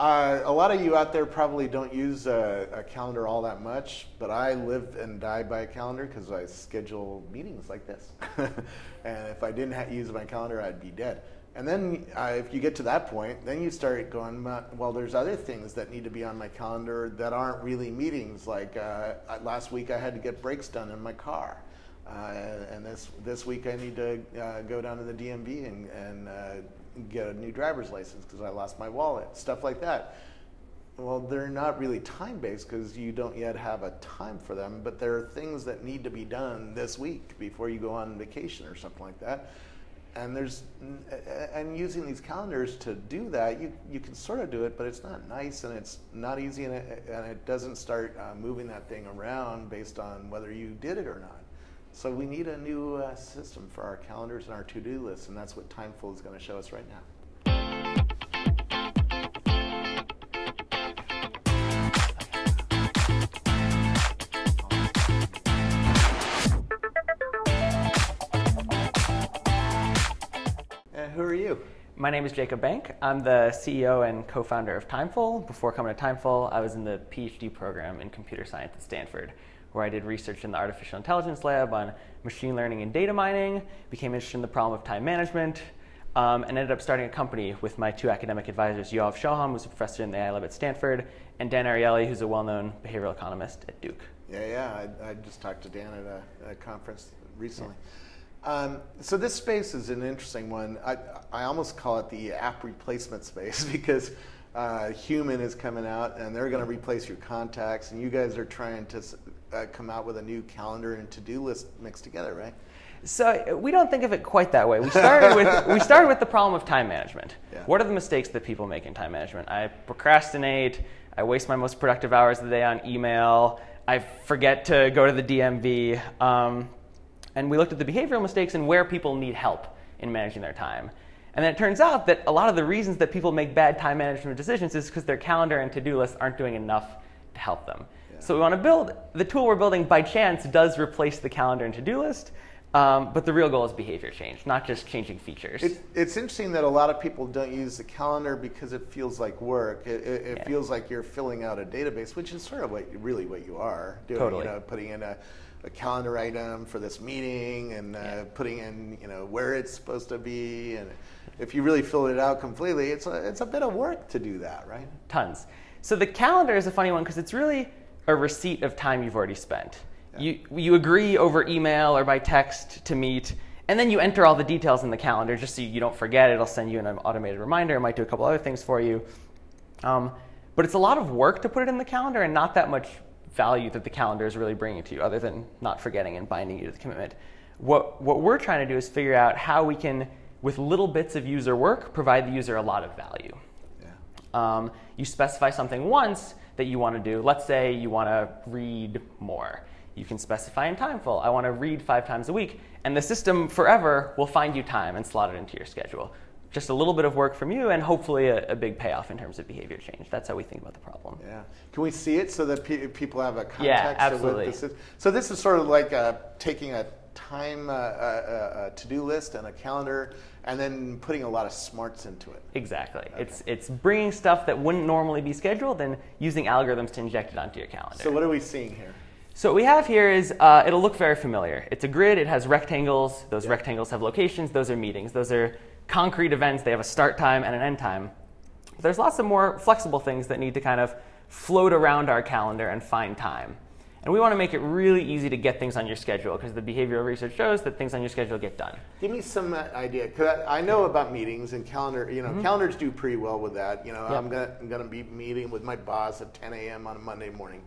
Uh, a lot of you out there probably don't use a, a, calendar all that much, but I live and die by a calendar because I schedule meetings like this. and if I didn't use my calendar, I'd be dead. And then uh, if you get to that point, then you start going, well, there's other things that need to be on my calendar that aren't really meetings. Like uh, last week, I had to get brakes done in my car. Uh, and this, this week, I need to uh, go down to the DMV and, and uh, get a new driver's license because I lost my wallet, stuff like that. Well, they're not really time based because you don't yet have a time for them, but there are things that need to be done this week before you go on vacation or something like that. And there's and using these calendars to do that, you you can sort of do it, but it's not nice and it's not easy, and it, and it doesn't start uh, moving that thing around based on whether you did it or not. So we need a new uh, system for our calendars and our to-do lists, and that's what Timeful is going to show us right now. And who are you? My name is Jacob Bank. I'm the CEO and co-founder of Timeful. Before coming to Timeful, I was in the PhD program in computer science at Stanford where I did research in the artificial intelligence lab on machine learning and data mining, became interested in the problem of time management, um, and ended up starting a company with my two academic advisors, Yoav Shoham, who's a professor in the AI lab at Stanford, and Dan Ariely, who's a well-known behavioral economist at Duke. Yeah, yeah, I, I just talked to Dan at a, a conference recently. Yeah. Um, so this space is an interesting one. I, I almost call it the app replacement space because uh, Humin is coming out and they're going to replace your contacts, and you guys are trying to uh, come out with a new calendar and to-do list mixed together, right? So we don't think of it quite that way. We started with we started with the problem of time management. Yeah. What are the mistakes that people make in time management? I procrastinate. I waste my most productive hours of the day on email. I forget to go to the DMV. Um, and we looked at the behavioral mistakes and where people need help in managing their time. And then it turns out that a lot of the reasons that people make bad time management decisions is because their calendar and to-do lists aren't doing enough to help them. So we want to build, the tool we're building by chance does replace the calendar and to-do list, um, but the real goal is behavior change, not just changing features. It, it's interesting that a lot of people don't use the calendar because it feels like work. It, it, it yeah. feels like you're filling out a database, which is sort of what, you really what you are doing. Totally. You know, putting in a, a calendar item for this meeting and uh, yeah. putting in you know where it's supposed to be and if you really fill it out completely, it's a, it's a bit of work to do that, right? Tons. So the calendar is a funny one because it's really a receipt of time you've already spent. Yeah. You, you agree over email or by text to meet, and then you enter all the details in the calendar just so you don't forget. It'll send you an automated reminder. It might do a couple other things for you. Um, but it's a lot of work to put it in the calendar and not that much value that the calendar is really bringing to you other than not forgetting and binding you to the commitment. What, what we're trying to do is figure out how we can, with little bits of user work, provide the user a lot of value. Yeah. Um, you specify something once, that you want to do. Let's say you want to read more. You can specify in Timeful, I want to read five times a week, and the system forever will find you time and slot it into your schedule. Just a little bit of work from you and hopefully a, a big payoff in terms of behavior change. That's how we think about the problem. Yeah. Can we see it so that pe people have a context? Yeah, absolutely. This so this is sort of like uh, taking a time uh, uh, uh, to-do list and a calendar and then putting a lot of smarts into it. Exactly. Okay. It's it's bringing stuff that wouldn't normally be scheduled and using algorithms to inject it onto your calendar. So what are we seeing here? So what we have here is uh, it'll look very familiar. It's a grid. It has rectangles. Those yep. rectangles have locations. Those are meetings. Those are concrete events. They have a start time and an end time. But there's lots of more flexible things that need to kind of float around our calendar and find time. And we want to make it really easy to get things on your schedule because the behavioral research shows that things on your schedule get done. Give me some uh, idea because I, know about meetings and calendar. You know, mm-hmm. calendars do pretty well with that. You know, yep. I'm gonna I'm gonna be meeting with my boss at 10 a.m. on a Monday morning.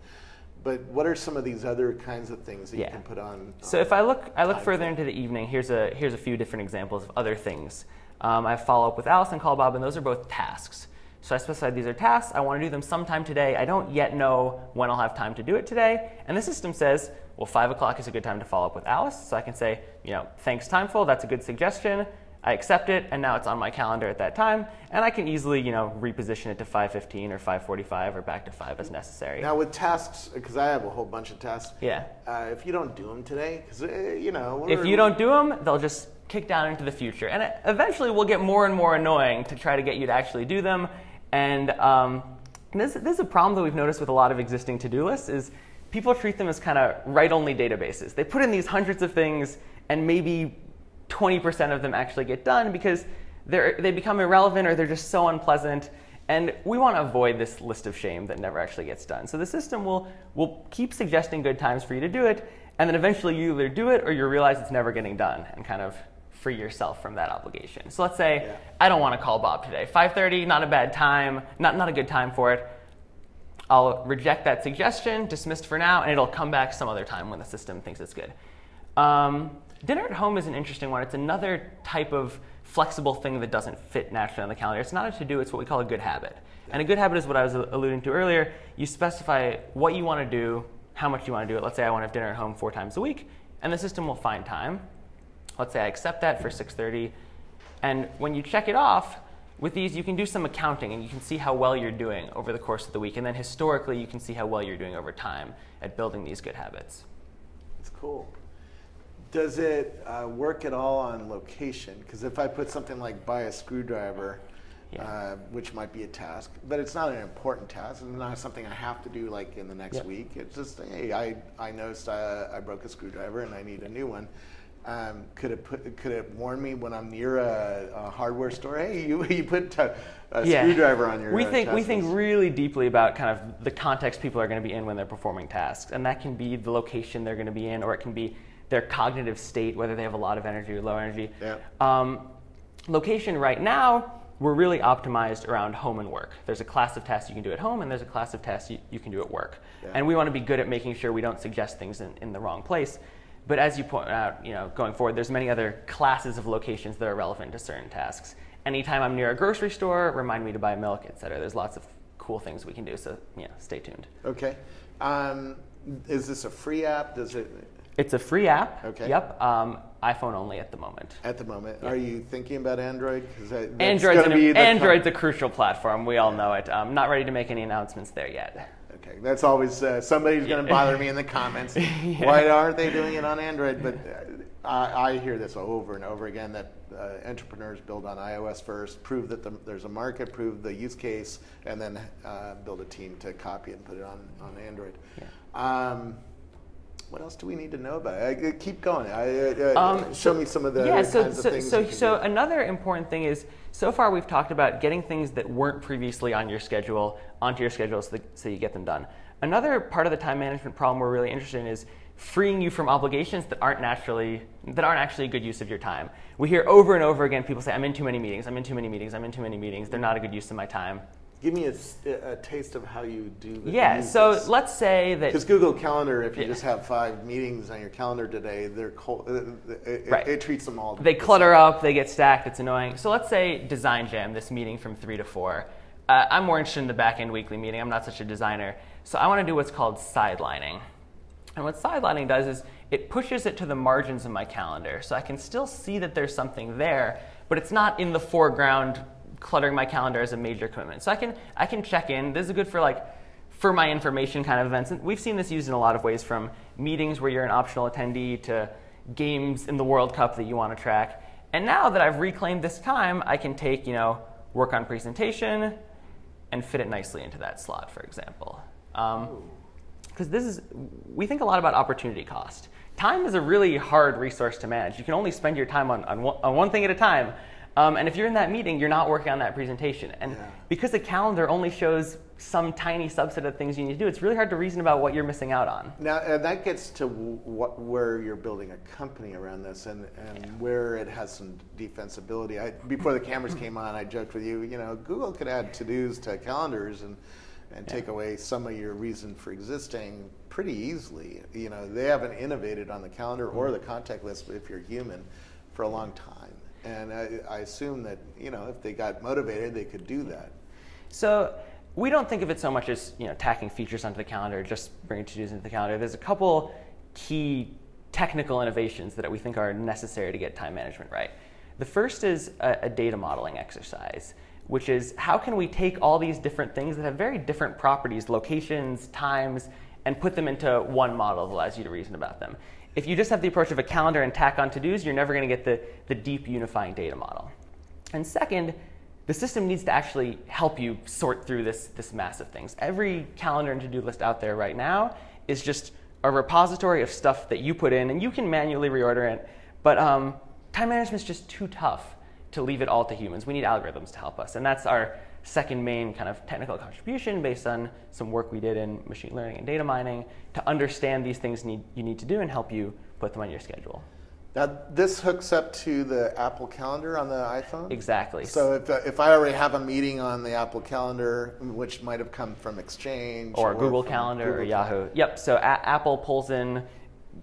But what are some of these other kinds of things that yeah. you can put on? So if I look, I look further into the evening. Here's a here's a few different examples of other things. Um, I follow up with Alice and call Bob, and those are both tasks. So I specified these are tasks. I want to do them sometime today. I don't yet know when I'll have time to do it today. And the system says, well, 5 o'clock is a good time to follow up with Alice. So I can say, you know, thanks Timeful, that's a good suggestion. I accept it, and now it's on my calendar at that time, and I can easily, you know, reposition it to 5:15 or 5:45 or back to 5 as necessary. Now with tasks, because I have a whole bunch of tasks. Yeah. Uh, if you don't do them today, because uh, you know. If you don't do them, they'll just kick down into the future, and it, eventually will get more and more annoying to try to get you to actually do them And um, this, this is a problem that we've noticed with a lot of existing to-do lists is people treat them as kind of write-only databases. They put in these hundreds of things and maybe 20% of them actually get done because they become irrelevant or they're just so unpleasant. And we want to avoid this list of shame that never actually gets done. So the system will, will keep suggesting good times for you to do it, and then eventually you either do it or you realize it's never getting done and kind of free yourself from that obligation. So let's say yeah. I don't want to call Bob today. 5:30, not a bad time, not not a good time for it. I'll reject that suggestion, dismissed for now, and it'll come back some other time when the system thinks it's good. Um, dinner at home is an interesting one. It's another type of flexible thing that doesn't fit naturally on the calendar. It's not a to-do, it's what we call a good habit. And a good habit is what I was alluding to earlier. You specify what you want to do, how much you want to do it. Let's say I want to have dinner at home four times a week, and the system will find time Let's say I accept that for 630. And when you check it off, with these, you can do some accounting and you can see how well you're doing over the course of the week. And then historically, you can see how well you're doing over time at building these good habits. That's cool. Does it uh, work at all on location? Because if I put something like buy a screwdriver, yeah. uh, which might be a task, but it's not an important task. It's not something I have to do like in the next yep. week. It's just, hey, I, I noticed I, uh, I broke a screwdriver and I need a new one. Um, could it put, could it warn me when I'm near a, a hardware store? Hey, you, you put a, a yeah. screwdriver on your. We think uh, we think really deeply about kind of the context people are going to be in when they're performing tasks, and that can be the location they're going to be in, or it can be their cognitive state, whether they have a lot of energy or low energy. Yeah. Um, location right now, we're really optimized around home and work. There's a class of tasks you can do at home, and there's a class of tasks you, you can do at work. Yeah. And we want to be good at making sure we don't suggest things in, in the wrong place. But as you point out, you know, going forward, there's many other classes of locations that are relevant to certain tasks. Anytime I'm near a grocery store, remind me to buy milk, et cetera. There's lots of cool things we can do. So yeah, stay tuned. Okay. Um, is this a free app? Does it? It's a free app. Okay. Yep. Um, iPhone only at the moment. At the moment, are you thinking about Android? That, Android's, an, Android's a crucial platform. We all know it. I'm not ready to make any announcements there yet. Okay, that's always uh, somebody's going to bother me in the comments. yeah. Why aren't they doing it on Android? But uh, I, I, hear this over and over again that uh, entrepreneurs build on iOS first, prove that the, there's a market, prove the use case, and then uh, build a team to copy it and put it on on Android. Yeah. Um, what else do we need to know about it? I, keep going. I, uh, uh, um, show so, me some of the yeah. So, so, so, so another important thing is so far we've talked about getting things that weren't previously on your schedule onto your schedule so, that, so you get them done. Another part of the time management problem we're really interested in is freeing you from obligations that aren't naturally that aren't actually a good use of your time. We hear over and over again people say, "I'm in too many meetings. I'm in too many meetings. I'm in too many meetings. They're not a good use of my time." Give me a, a taste of how you do this. Yeah, so this. let's say that because Google Calendar, if you yeah. just have five meetings on your calendar today, they're cold, uh, it, right. it, treats them all. They clutter up, they get stacked. It's annoying. So let's say Design Jam, this meeting from three to four. Uh, I'm more interested in the back end weekly meeting. I'm not such a designer, so I want to do what's called sidelining. And what sidelining does is it pushes it to the margins of my calendar, so I can still see that there's something there, but it's not in the foreground cluttering my calendar as a major commitment. So I can I can check in. This is good for like for my information kind of events. And we've seen this used in a lot of ways from meetings where you're an optional attendee to games in the World Cup that you want to track. And now that I've reclaimed this time, I can take, you know, work on presentation and fit it nicely into that slot, for example. Because um, this is, we think a lot about opportunity cost. Time is a really hard resource to manage. You can only spend your time on, on, one, on one thing at a time. Um, and if you're in that meeting, you're not working on that presentation. And yeah. because the calendar only shows some tiny subset of things you need to do, it's really hard to reason about what you're missing out on. Now, and that gets to what, where you're building a company around this and, and yeah. where it has some defensibility. I, before the cameras came on, I joked with you, you know, Google could add to-dos to calendars and, and yeah. take away some of your reason for existing pretty easily. You know, they haven't innovated on the calendar or mm-hmm. the contact list if you're human for a long time. And I, I assume that, you know, if they got motivated, they could do that. So we don't think of it so much as, you know, tacking features onto the calendar, just bringing to-dos into the calendar. There's a couple key technical innovations that we think are necessary to get time management right. The first is a, a, data modeling exercise, which is how can we take all these different things that have very different properties, locations, times, and put them into one model that allows you to reason about them. If you just have the approach of a calendar and tack on to-dos, you're never going to get the, the deep unifying data model. And second, the system needs to actually help you sort through this, this mass of things. Every calendar and to-do list out there right now is just a repository of stuff that you put in, and you can manually reorder it. But um, time management is just too tough to leave it all to humans. We need algorithms to help us, and that's our second main kind of technical contribution based on some work we did in machine learning and data mining to understand these things need, you need to do and help you put them on your schedule. Now, this hooks up to the Apple Calendar on the iPhone? Exactly. So if, uh, if I already have a meeting on the Apple Calendar, which might have come from Exchange or, or Google Calendar Google or Yahoo. Yep. So a- Apple pulls in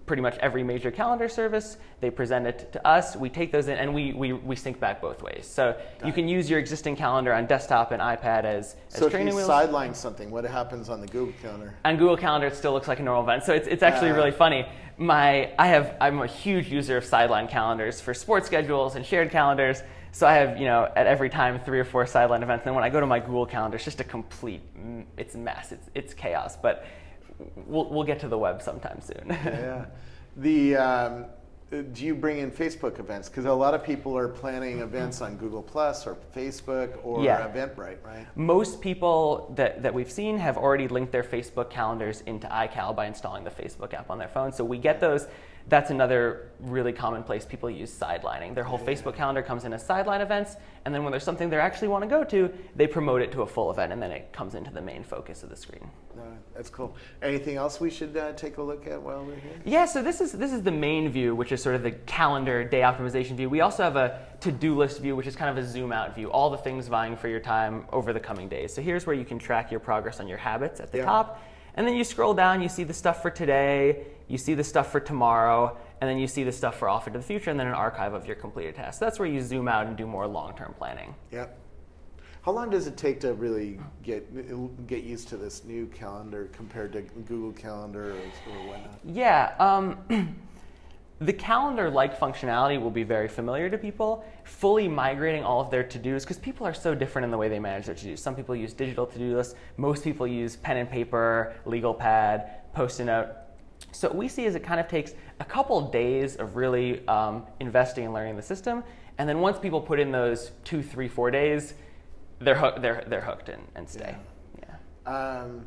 pretty much every major calendar service. They present it to us. We take those in and we, we, we sync back both ways. So you can use your existing calendar on desktop and iPad as, as So if you sideline something, what happens on the Google Calendar? on Google Calendar, it still looks like a normal event. So it's, it's actually Ah. really funny. My, I have, I'm a huge user of sideline calendars for sports schedules and shared calendars. So I have, you know, at every time three or four sideline events. And when I go to my Google Calendar, it's just a complete, it's a mess. It's, it's chaos. But we'll, we'll get to the web sometime soon. yeah. The um, do you bring in Facebook events? Because a lot of people are planning events on Google Plus or Facebook or Yeah. Eventbrite, right? Most people that, that we've seen have already linked their Facebook calendars into iCal by installing the Facebook app on their phone. So we get those. That's another really common place people use sidelining. Their whole Facebook calendar comes in as sideline events, and then when there's something they actually want to go to, they promote it to a full event, and then it comes into the main focus of the screen. That's cool. Anything else we should uh, take a look at while we're here? Yeah, so this is this is the main view, which is sort of the calendar day optimization view. We also have a to-do list view, which is kind of a zoom out view, all the things vying for your time over the coming days. So here's where you can track your progress on your habits at the Yeah. top. And then you scroll down, you see the stuff for today, you see the stuff for tomorrow, and then you see the stuff for off into the future, and then an archive of your completed tasks. That's where you zoom out and do more long-term planning. Yep. How long does it take to really get get used to this new calendar compared to Google Calendar or, or whatnot? Yeah, um, the calendar-like functionality will be very familiar to people. Fully migrating all of their to-dos, because people are so different in the way they manage their to-dos. Some people use digital to-do lists. Most people use pen and paper, legal pad, post-it note. So what we see is it kind of takes a couple of days of really um, investing and learning the system, and then once people put in those two, three, four days, they're hook, they're they're hooked and, and stay. Yeah. Um,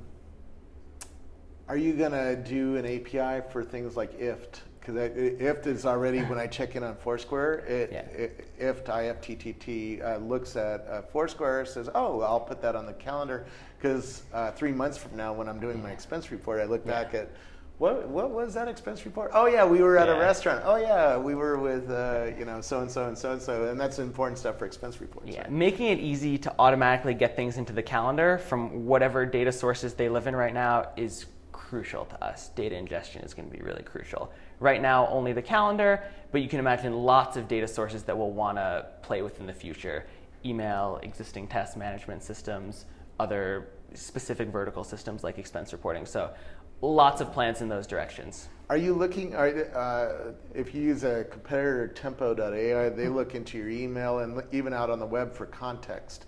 are you gonna do an API for things like IFT? Because IFT is already when I check in on Foursquare, it, Yeah. it IFT IFTTT uh, looks at uh, Foursquare, says, "Oh, I'll put that on the calendar." Because uh, three months from now, when I'm doing my expense report, I look back at. What, what was that expense report? Oh yeah, we were at a restaurant. Oh yeah, we were with uh, you know so and so and so and so, and that's important stuff for expense reports. Yeah, right? making it easy to automatically get things into the calendar from whatever data sources they live in right now is crucial to us. Data ingestion is going to be really crucial. Right now, only the calendar, but you can imagine lots of data sources that we'll want to play with in the future. Email, existing test management systems, other specific vertical systems like expense reporting. So lots of plans in those directions. Are you looking, are, uh, if you use a competitor, Tempo.ai, they look into your email and even out on the web for context,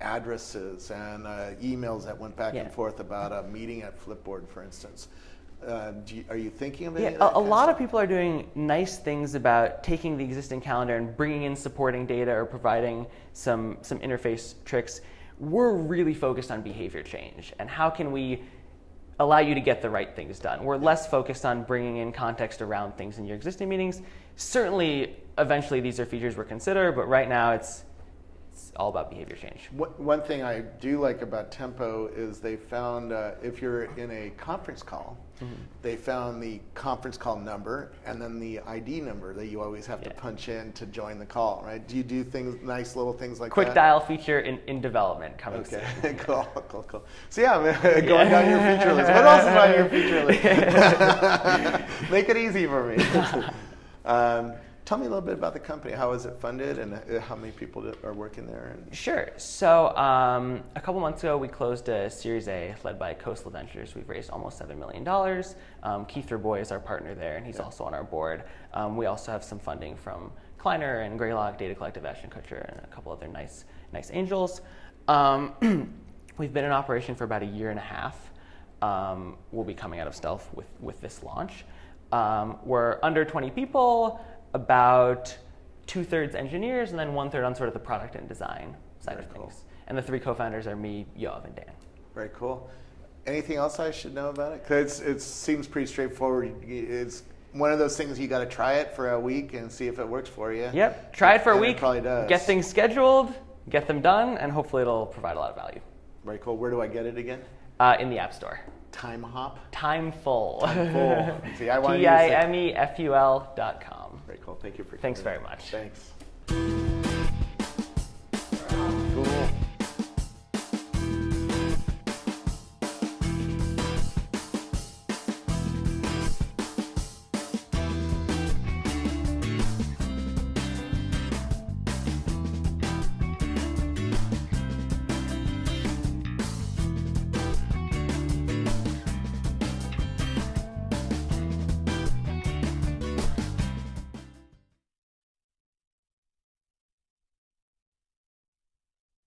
addresses and uh, emails that went back Yeah. and forth about a meeting at Flipboard, for instance. Uh, do you, are you thinking of it? Yeah, a, a lot of of people are doing nice things about taking the existing calendar and bringing in supporting data or providing some some interface tricks. We're really focused on behavior change and how can we allow you to get the right things done. We're less focused on bringing in context around things in your existing meetings. Certainly, eventually these are features we'll consider, but right now it's it's all about behavior change. One one thing I do like about Tempo is they found uh, if you're in a conference call, Mm-hmm. they found the conference call number and then the ID number that you always have to punch in to join the call, right? Do you do things, nice little things like Quick that? dial feature in, in development coming Okay, soon. cool, cool, cool. So yeah, going down your feature list. What else is on your feature list? Make it easy for me. um, tell me a little bit about the company. How is it funded, and uh, how many people are working there? And Sure. So um, a couple months ago, we closed a Series A led by Khosla Ventures. We've raised almost seven million dollars. Um, Keith Rabois is our partner there, and he's also on our board. Um, we also have some funding from Kleiner and Greylock, Data Collective, Ashton Kutcher, and a couple other nice, nice angels. Um, we've been in operation for about a year and a half. Um, we'll be coming out of stealth with, with this launch. Um, we're under 20 people, about two thirds engineers, and then one third on sort of the product and design side Very of cool. things. And the three co-founders are me, Yoav, and Dan. Very cool. Anything else I should know about it? Because it seems pretty straightforward. It's one of those things you got to try it for a week and see if it works for you. Yep. Try it for a And week. probably does. Get things scheduled, get them done, and hopefully it'll provide a lot of value. Very cool. Where do I get it again? Uh, in the App Store. Time Hop. Timeful. Timeful. See, I wanna T use it. M E F U L dot com. Thank you for. Thanks very much. Thanks.